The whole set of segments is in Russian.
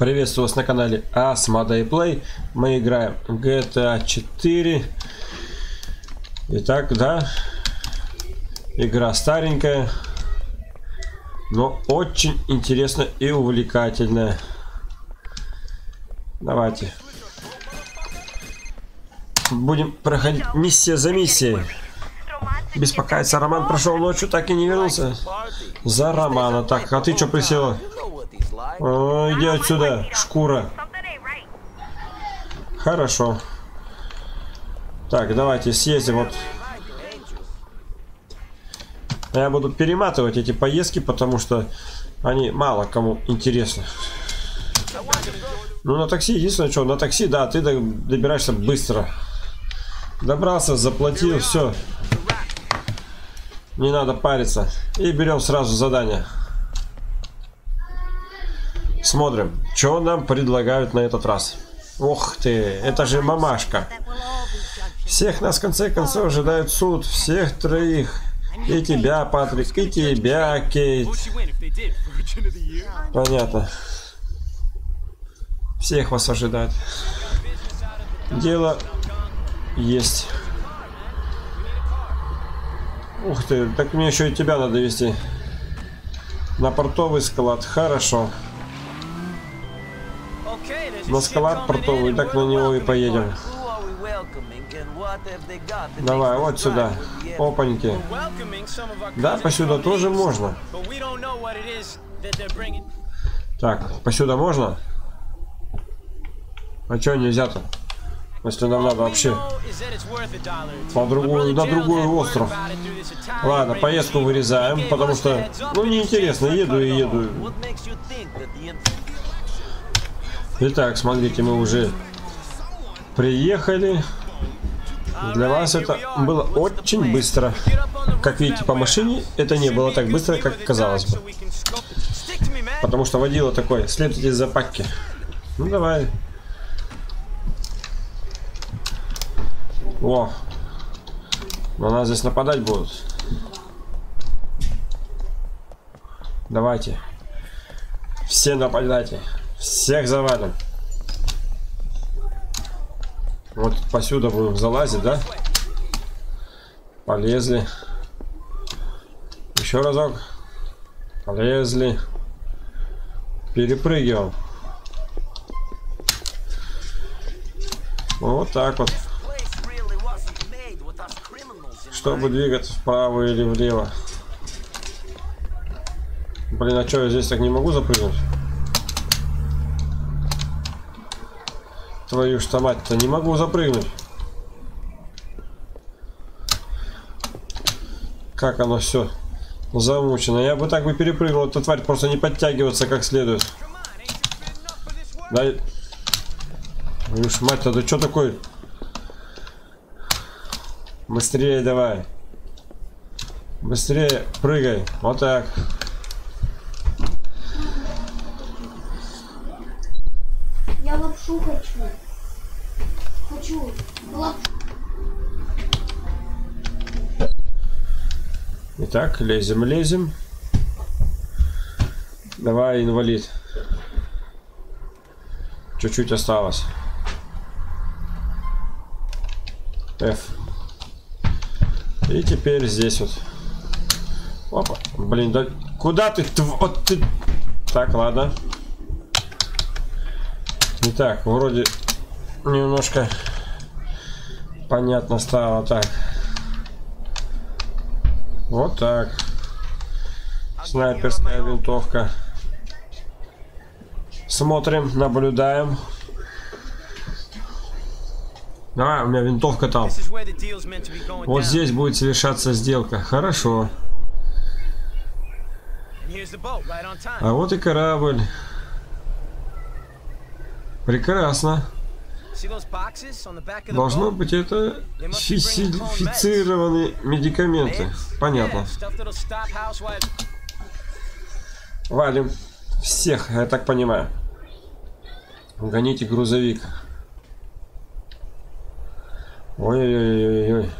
Приветствую вас на канале Asmodee Play. Мы играем GTA 4. Итак, да, игра старенькая, но очень интересная и увлекательная. Давайте. Будем проходить миссия за миссией. Беспокоиться, Роман прошел ночью, так и не вернулся. За Романа. Так, а ты что присела? О, иди отсюда, шкура. Хорошо. Так, давайте съездим вот. Я буду перематывать эти поездки, потому что они мало кому интересны. Ну, на такси, единственное, что, на такси, да, ты добираешься быстро. Добрался, заплатил, все. Не надо париться. И берем сразу задание. Смотрим, что нам предлагают на этот раз. Ох ты, это же мамашка. Всех нас в конце концов ожидает суд. Всех троих. И тебя, Патрик, и тебя, Кейт. Понятно. Всех вас ожидает. Дело есть. Ух ты, так мне еще и тебя надо вести. На портовый склад. Хорошо. На склад портовый, так на него и поедем. Давай, вот сюда. Опаньки. Да, посюда тоже можно. Так, посюда можно? А что нельзя-то? Если нам надо вообще по другую, на другой остров. Ладно, поездку вырезаем, потому что, ну, неинтересно, еду и еду. Итак, смотрите, мы уже приехали. Для вас это было очень быстро. Как видите, по машине это не было так быстро, как казалось бы. Потому что водила такой, следуйте за пакки. Ну, давай. О, на нас здесь нападать будут. Давайте. Все нападайте. Всех завалим. Вот посюда будем залазить, да? Полезли. Еще разок. Полезли. Перепрыгиваем. Вот так вот. Чтобы двигаться вправо или влево. Блин, а что, я здесь так не могу запрыгнуть? Твою что мать-то, не могу запрыгнуть. Как оно все замучено. Я бы так бы перепрыгнул, эта тварь просто не подтягиваться как следует. Да. Уж мать-то, ты что такой? Быстрее давай. Быстрее прыгай. Вот так. Итак, лезем, лезем. Давай, инвалид. Чуть-чуть осталось. F. И теперь здесь вот. Опа. Блин, да куда ты? Вот ты. Так, ладно. Итак, вроде немножко понятно стало так. Вот так. Снайперская винтовка. Смотрим, наблюдаем. Давай, у меня винтовка там. Вот здесь будет совершаться сделка. Хорошо. А вот и корабль. Прекрасно. Должно быть это фисифицированные медикаменты. Понятно. Валим. Всех, я так понимаю. Гоните грузовик. Ой-ой-ой-ой.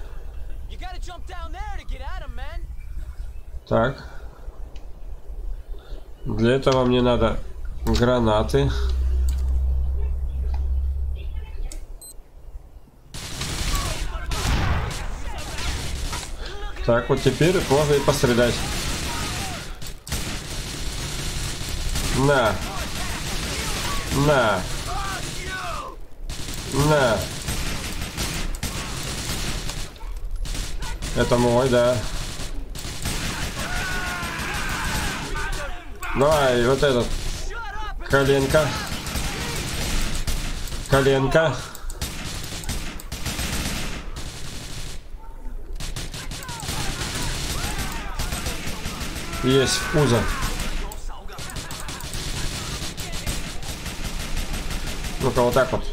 Так. Для этого мне надо гранаты. Так, вот теперь можно и пострелять. На. На. На. Это мой, да. Давай, вот этот. Коленка. Коленка. Есть пузо. Ну-ка, вот так вот.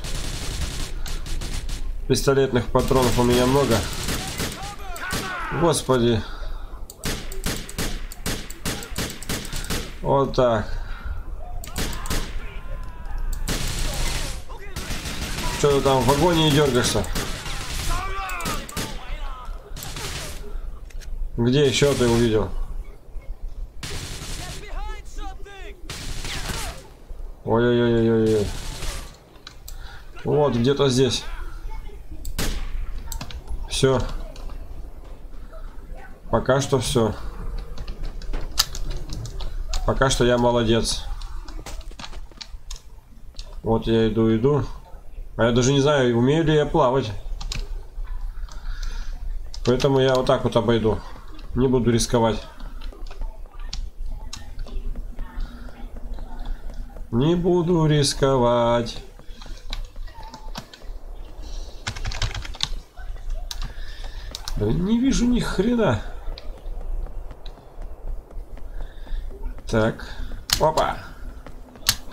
Пистолетных патронов у меня много. Господи. Вот так. Что ты там в вагоне и дергаешься? Где еще ты увидел? Ой-ой-ой-ой-ой. Вот, где-то здесь. Все. Пока что все. Пока что я молодец. Вот я иду, иду. А я даже не знаю, умею ли я плавать. Поэтому я вот так вот обойду. Не буду рисковать. Не буду рисковать. Не вижу ни хрена. Так. Опа.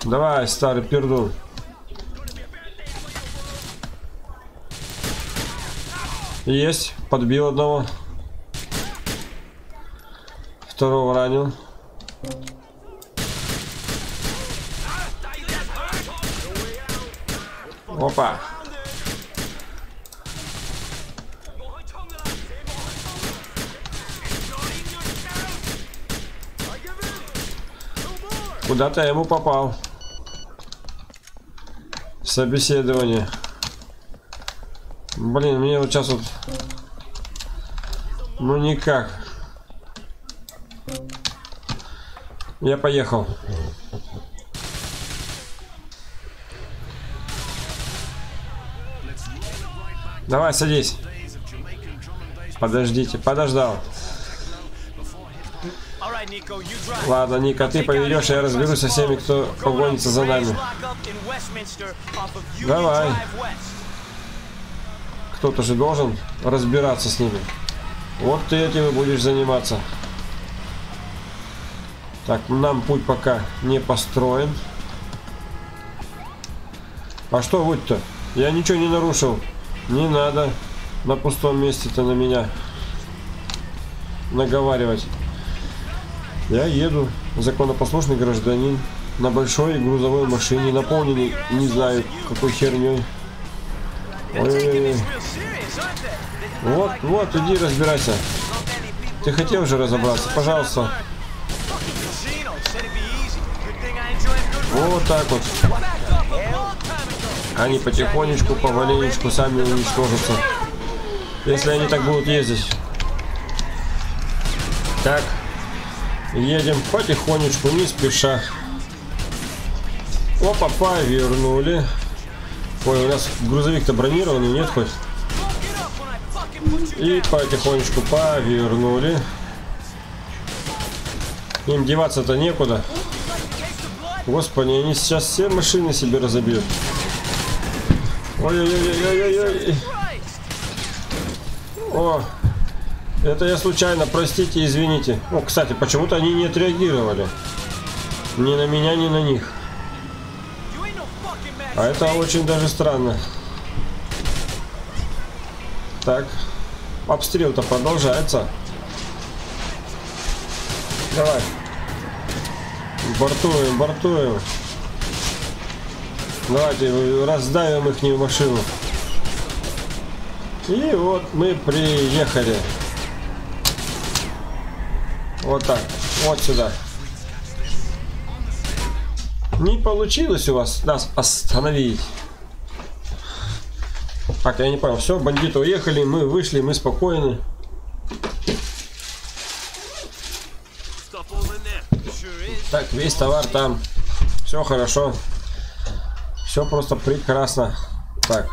Давай, старый пердун. Есть. Подбил одного. Второго ранил. Опа. Куда-то ему попал. Собеседование. Блин, мне вот сейчас вот... Ну никак. Я поехал. Давай, садись. Подождите, подождал. Ладно, Ника, ты поведешь, я разберусь со всеми, кто погонится за нами. Давай. Кто-то же должен разбираться с ними. Вот ты этим и будешь заниматься. Так, нам путь пока не построен. А что будь-то? Я ничего не нарушил. Не надо на пустом месте-то на меня наговаривать. Я еду, законопослушный гражданин, на большой грузовой машине, наполненный, не знаю, какой херней. Ой, Вот, вот, иди разбирайся. Ты хотел уже разобраться, пожалуйста. Вот так вот. Они потихонечку, поваленечку сами уничтожатся. Если они так будут ездить. Так. Едем потихонечку, не спеша. Опа, повернули. Ой, у нас грузовик-то бронированный, нет хоть? И потихонечку повернули. Им деваться-то некуда. Господи, они сейчас все машины себе разобьют. Ой-ой-ой-ой-ой-ой. О, это я случайно, простите, извините. О, кстати, почему-то они не отреагировали. Ни на меня, ни на них. А это очень даже странно. Так. Обстрел-то продолжается. Давай. Бортуем, бортуем. Давайте раздавим их машину. И вот мы приехали. Вот так. Вот сюда. Не получилось у вас нас остановить. Так, я не понял. Все, бандиты уехали, мы вышли, мы спокойны. Так, весь товар там. Все хорошо. Все просто прекрасно. Так.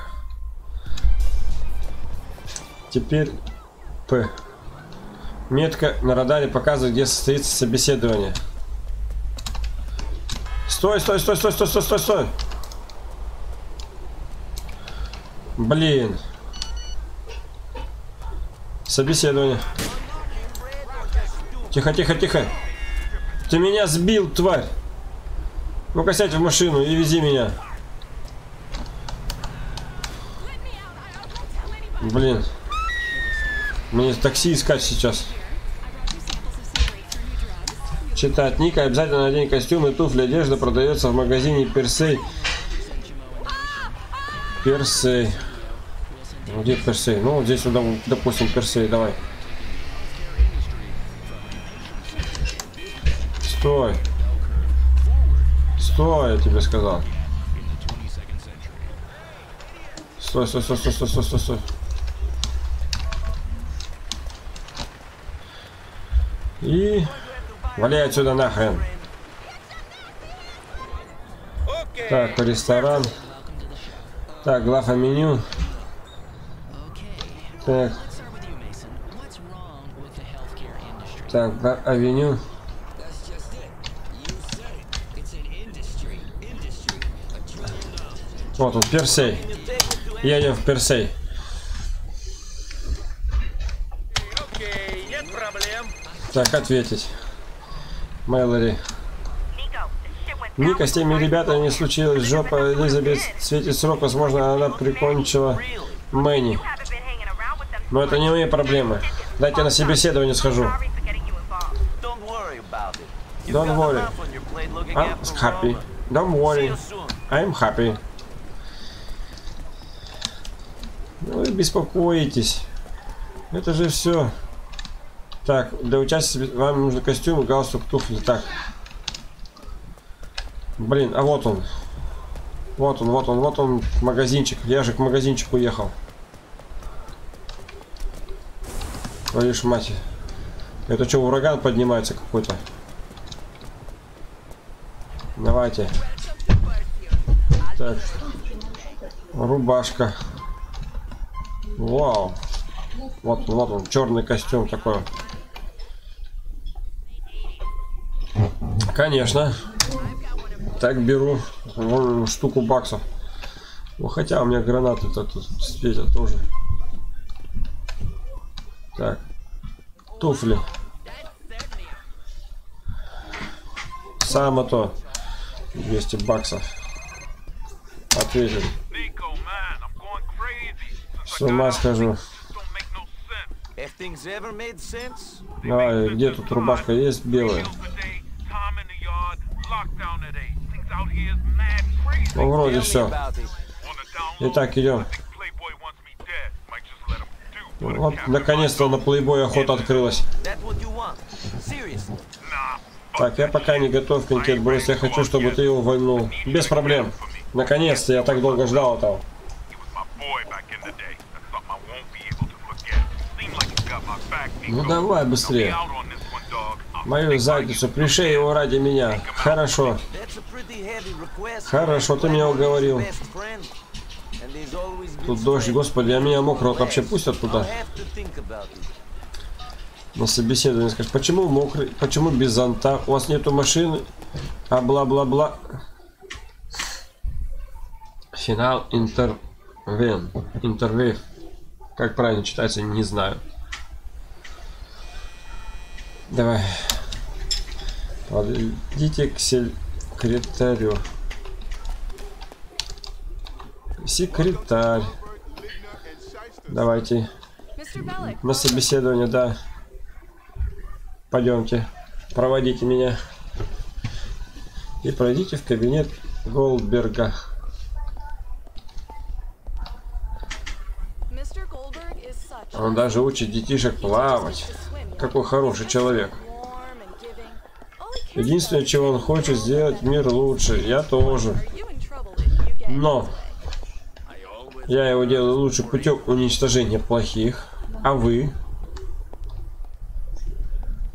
Теперь П. Метка на радаре показывает, где состоится собеседование. Стой, стой, стой, стой, стой, стой, стой, стой. Блин. Собеседование. Тихо, тихо, тихо. Ты меня сбил, тварь. Ну-ка сядь в машину и вези меня. Блин. Мне такси искать сейчас. Читать. Ника, обязательно надень и туфли. Одежда продается в магазине Персей. Персей. Где Персей? Ну, вот здесь, допустим, Персей. Давай. Стой. Стой, я тебе сказал. Стой, стой, стой, стой, стой, стой, стой. И валяй отсюда нахрен. Так, ресторан. Так, глава меню. Так. Так, авеню. Вот он, Персей. Едем в Персей. Так, ответить. Мэлори. Ника, с теми ребятами не случилось. Жопа Элизабет светит срок. Возможно, она прикончила Мэнни. Но это не мои проблемы. Дайте на собеседование схожу. Don't worry. I'm happy. Don't worry. I'm happy. Ну вы беспокоитесь. Это же все. Так, для участия вам нужно костюм, галстук, туфли. Так. Блин, а вот он. Вот он, вот он, вот он, магазинчик. Я же к магазинчику ехал. Твою мать. Это что, ураган поднимается какой-то? Давайте. Так. Рубашка. Вау. Вот, вот он, черный костюм такой. Конечно. Так беру вон, штуку баксов. Ну хотя у меня гранаты-то тут светят тоже. Так. Туфли. Само то. 200 баксов. Ответили. С ума схожу. Давай, где тут рубашка есть белая? Ну, вроде все. Итак, идем. Вот, наконец-то на плейбой охота открылась. Так, я пока не готов к брось. Я хочу, чтобы ты его вольнул. Без проблем. Наконец-то, я так долго ждал этого. Ну давай быстрее. Мою задницу, пришей его ради меня. Хорошо. Хорошо, ты меня уговорил. Тут дождь, господи, а меня мокрого вообще пустят туда. На собеседование скажешь, почему мокрый, почему без зонта, у вас нету машины, а бла-бла-бла. Финал интервен, интервейв. Как правильно читается, не знаю. Давай. Подойдите к секретарю. Секретарь. Давайте. На собеседование, да. Пойдемте. Проводите меня. И пройдите в кабинет Голдберга. Он даже учит детишек плавать. Какой хороший человек. Единственное, чего он хочет сделать мир лучше. Я тоже. Но я его делаю лучше путем уничтожения плохих. А вы?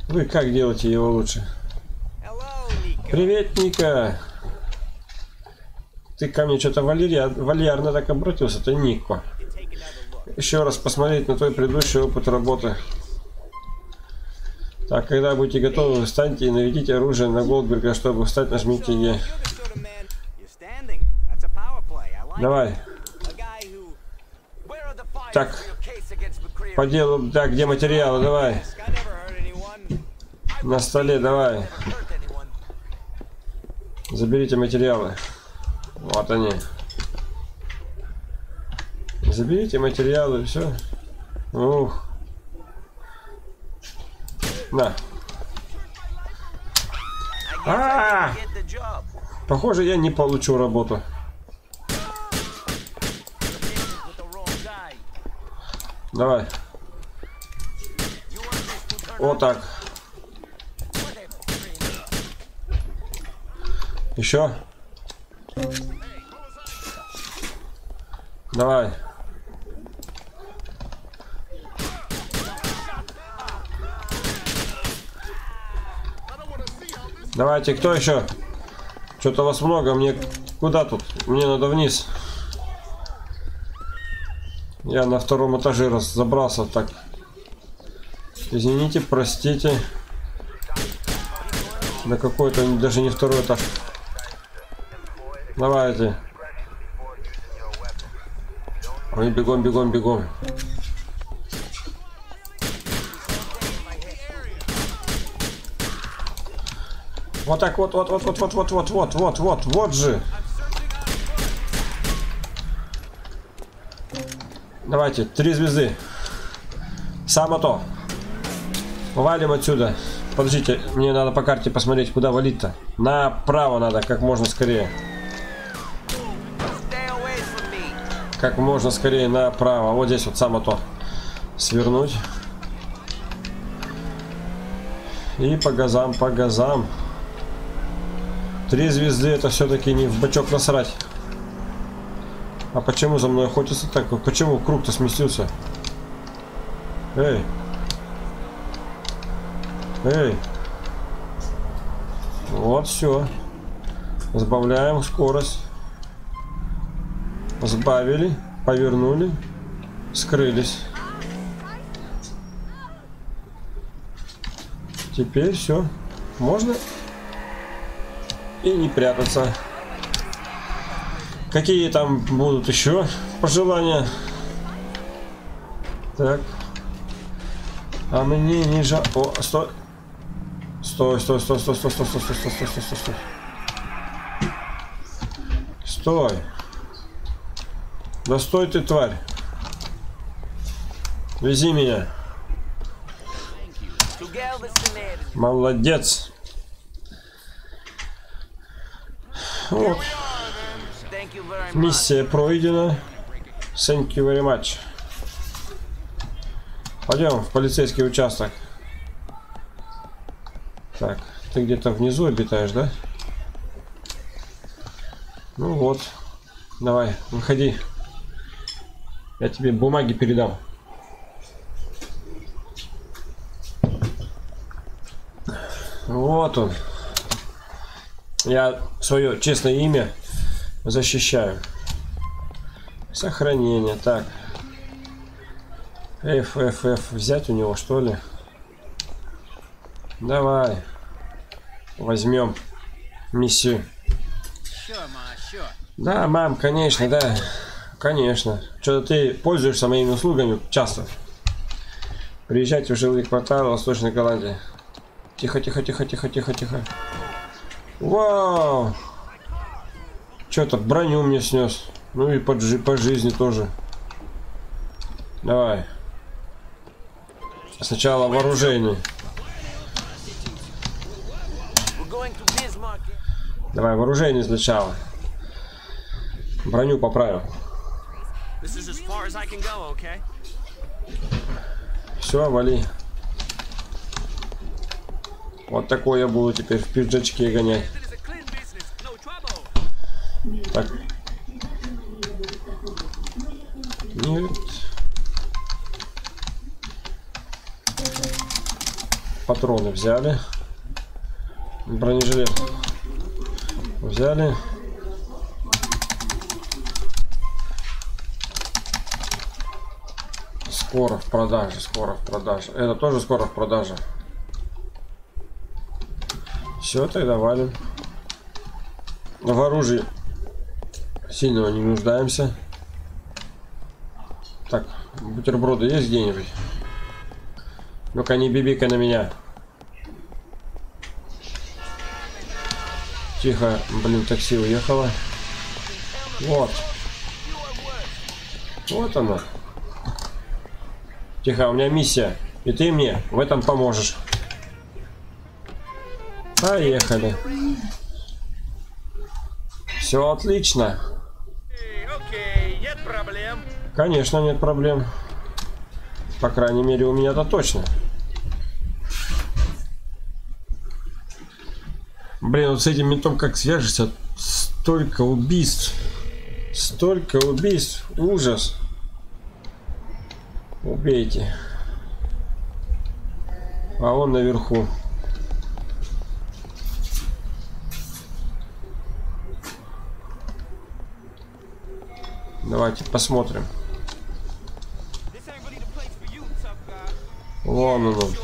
Вы как делаете его лучше? Привет, Ника. Ты ко мне что-то валерия... вальярно так обратился, ты Нико. Еще раз посмотреть на твой предыдущий опыт работы. Так, когда будете готовы, встаньте и наведите оружие на Голдберга, чтобы встать, нажмите Е. Давай. Так. По делу, да, где материалы, давай. На столе, давай. Заберите материалы. Вот они. Заберите материалы, все. Ух. На. А, -а, а Похоже, я не получу работу. Давай. Вот так. Еще. Давай. Давайте, кто еще? Что-то вас много, мне куда тут? Мне надо вниз. Я на втором этаже раз забрался так. Извините, простите. Да какой-то даже не второй этаж. Давайте. Ой, бегом, бегом, бегом. Вот так вот, вот, вот, вот, вот, вот, вот, вот, вот, вот, вот же. Давайте, три звезды. Само то. Валим отсюда. Подождите, мне надо по карте посмотреть, куда валить-то. Направо надо, как можно скорее. Как можно скорее направо. Вот здесь вот само то. Свернуть. И по газам, по газам. Три звезды это все-таки не в бачок насрать. А почему за мной охотятся так? Почему круг-то сместился? Эй. Эй. Вот все. Сбавляем скорость. Сбавили, повернули, скрылись. Теперь все. Можно и не прятаться. Какие там будут еще пожелания? Так. А мне не жа... О, стой. Стой, стой, стой, стой, стой, стой, стой, стой, стой, стой, стой, стой, стой. Стой. Да стой ты, тварь. Вези меня. Молодец. Вот. Миссия пройдена. Thank you very much. Пойдем в полицейский участок. Так, ты где-то внизу обитаешь, да? Ну вот. Давай, выходи. Я тебе бумаги передам. Вот он. Я свое честное имя защищаю. Сохранение. Так. F, F, F. Взять у него, что ли? Давай. Возьмем миссию. Да, мам, конечно, да. Конечно. Что-то ты пользуешься моими услугами часто. Приезжайте в жилые кварталы Восточной Голландии. Тихо, тихо, тихо, тихо, тихо, тихо. Вау! Что-то броню мне снес. Ну и по, по жизни тоже. Давай. Сначала вооружение. Давай вооружение сначала. Броню поправил. Все, вали. Вот такой я буду теперь в пиджачке гонять. Так. Нет. Патроны взяли. Бронежилет Взяли. Скоро в продаже, скоро в продаже. Это тоже скоро в продаже. Все, тогда валим. В оружии сильного не нуждаемся. Так, бутерброды есть где-нибудь? Ну-ка, не бибика на меня. Тихо, блин, такси уехало. Вот. Вот она. Тихо, у меня миссия. И ты мне в этом поможешь. Поехали. Все отлично. Окей, нет проблем. Конечно, нет проблем. По крайней мере, у меня-то точно. Блин, вот с этим ментом как свяжешься? Столько убийств. Столько убийств. Ужас. Убейте. А он наверху. Tough guy. Вон он.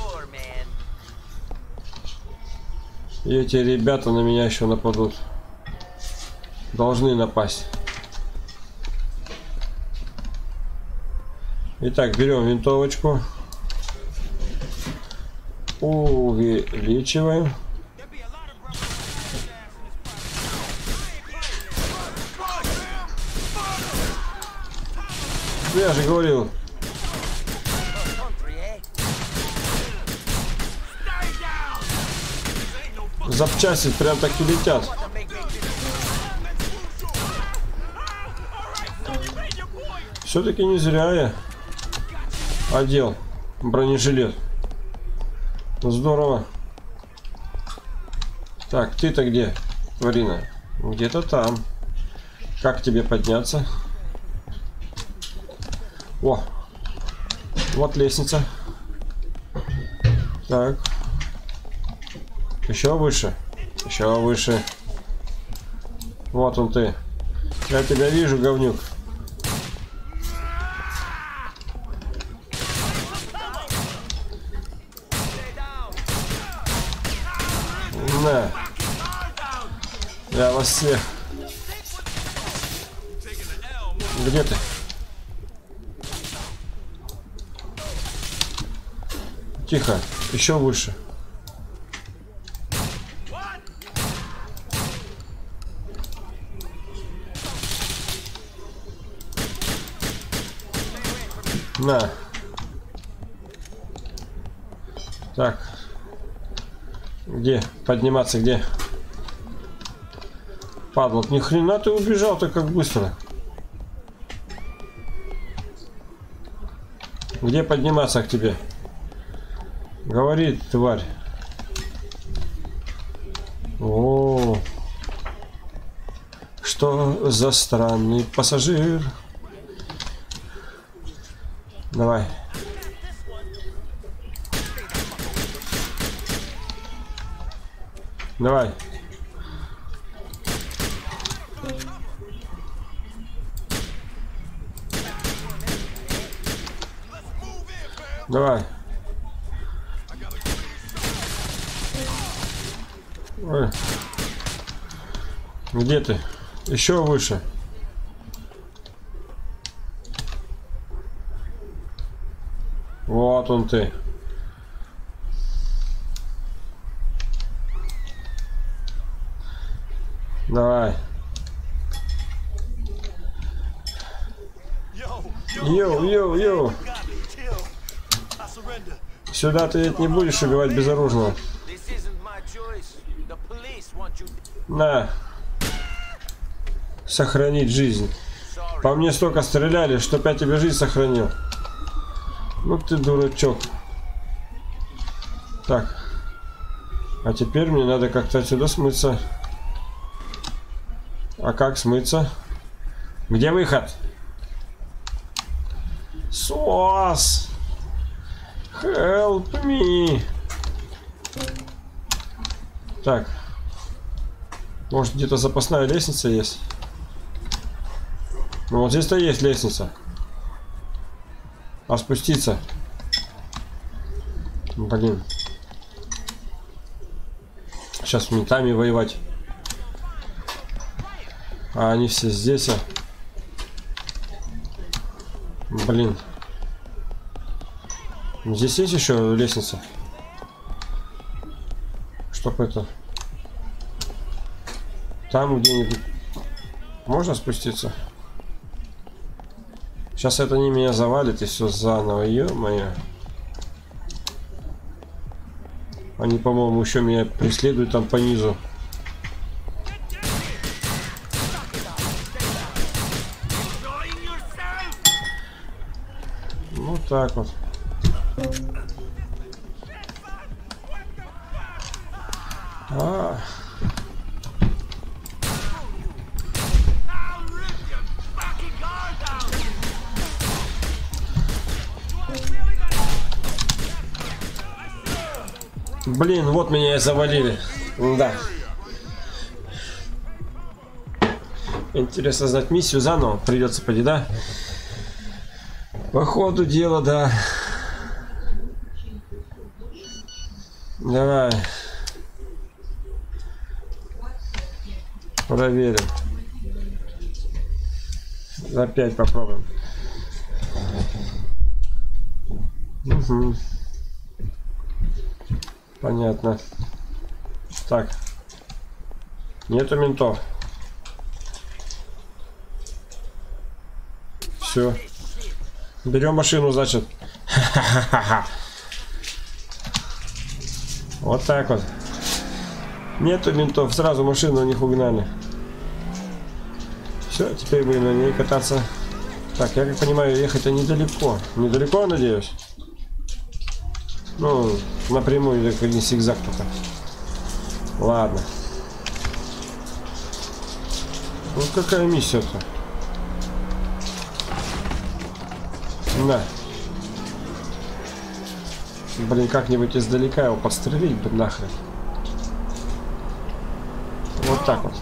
И эти ребята на меня еще нападут. Должны напасть. Итак, берем винтовочку. Увеличиваем. Я же говорил, запчасти прям так и летят. Все-таки не зря я одел бронежилет. Здорово. Так, ты-то где, Варина? Где-то там. Как тебе подняться? О, вот лестница. Так. Еще выше. Еще выше. Вот он ты. Я тебя вижу, говнюк. На. Я вас всех. Где ты? Тихо. Еще выше. На. Так. Где? Подниматься где? Падла, ни хрена ты убежал-то как быстро. Где подниматься к тебе? Говорит, тварь. О, что за странный пассажир? Давай. Давай. Давай. Ой. Где ты? Еще выше. Вот он ты. Давай. Йоу, йоу, йоу. Сюда ты не будешь убивать безоружного. На. Сохранить жизнь. По мне столько стреляли, что опять тебе жизнь сохранил. Ну ты дурачок. Так. А теперь мне надо как-то отсюда смыться. А как смыться? Где выход? СОС! Help me! Так. Может где-то запасная лестница есть? Ну вот здесь-то есть лестница. А спуститься? Блин. Сейчас с ментами воевать. А они все здесь, а. Блин. Здесь есть еще лестница? Чтоб это... Там где-нибудь... Можно спуститься? Сейчас это не меня завалит и все заново, ё-моё. Они, по-моему, еще меня преследуют там по низу. Ну так вот. Блин, вот меня и завалили. Да. Интересно знать миссию заново. Придется пойти, да? По ходу дела, да. Давай. Проверим. Опять попробуем. Угу. Понятно. Так. Нету ментов. Все. Берем машину, значит. Вот так вот. Нету ментов, сразу машину у них угнали. Все, теперь будем на ней кататься. Так, я как понимаю, ехать-то недалеко. Недалеко, надеюсь? Ну, напрямую, только не зигзаг только. Ладно. Ну, какая миссия-то? На. Блин, как-нибудь издалека его подстрелить бы нахрен. Вот так вот.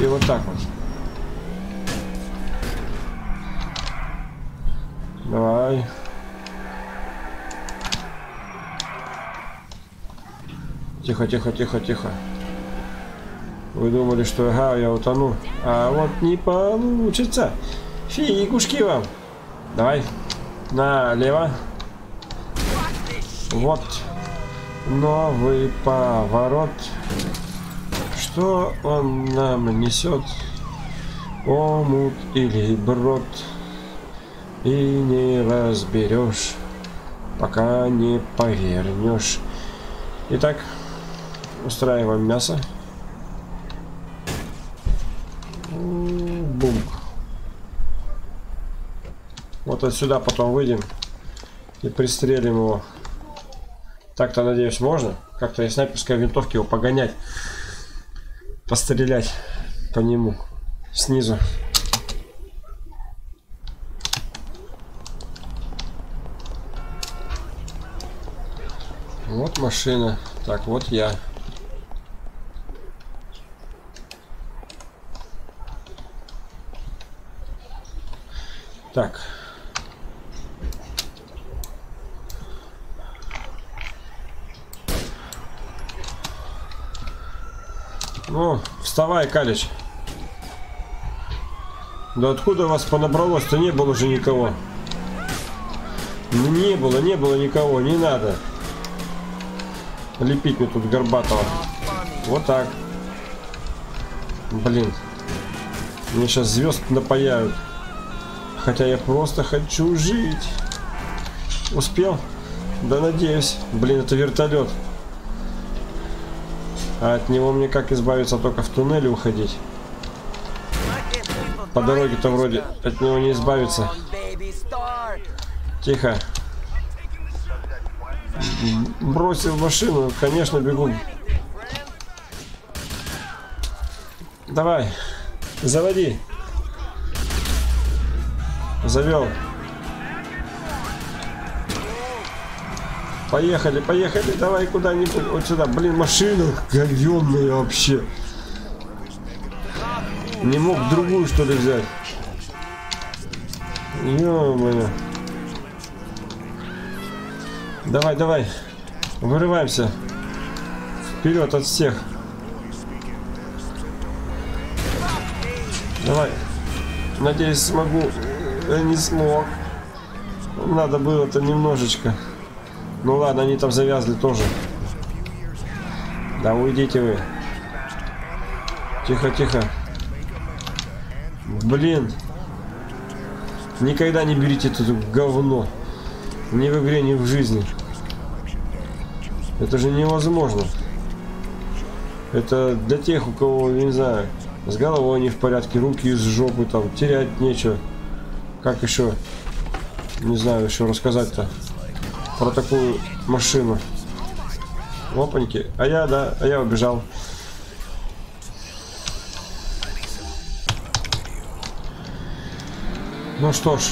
И вот так вот. Давай. Тихо, тихо, тихо, тихо. Вы думали, что ага, я утону. А вот не получится. Фигушки вам. Давай. Налево. Вот. Новый поворот. Что он нам несет? Омут или брод? И не разберешь, пока не повернешь. Итак, устраиваем мясо. Бум. Вот отсюда потом выйдем и пристрелим его. Так-то, надеюсь, можно. Как-то из снайперской винтовки его погонять. Пострелять по нему снизу. Вот машина. Так, вот я. Так. Ну, вставай, Калич. Да откуда вас понабралось-то? Не было уже никого. Не было, не было никого, не надо. Лепить мне тут Горбатого. Вот так. Блин. Мне сейчас звезд напаяют. Хотя я просто хочу жить. Успел? Да надеюсь. Блин, это вертолет. А от него мне как избавиться? Только в туннеле уходить. По дороге-то вроде от него не избавиться. Тихо. Бросил машину, конечно, бегу. Давай, заводи. Завел. Поехали, поехали, давай куда-нибудь вот сюда. Блин, машина говенная вообще. Не мог другую что ли взять? ё Давай, давай. Вырываемся. Вперед от всех. Давай. Надеюсь, смогу. Я не смог. Надо было-то немножечко. Ну ладно, они там завязли тоже. Да уйдите вы. Тихо, тихо. Блин. Никогда не берите это говно. Ни в игре, ни в жизни. Это же невозможно. Это для тех, у кого, не знаю, с головой не в порядке, руки из жопы, там, терять нечего. Как еще, не знаю, еще рассказать-то про такую машину. Опаньки. А я, да, а я убежал. Ну что ж,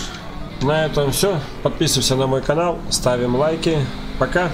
на этом все. Подписываемся на мой канал, ставим лайки. Пока.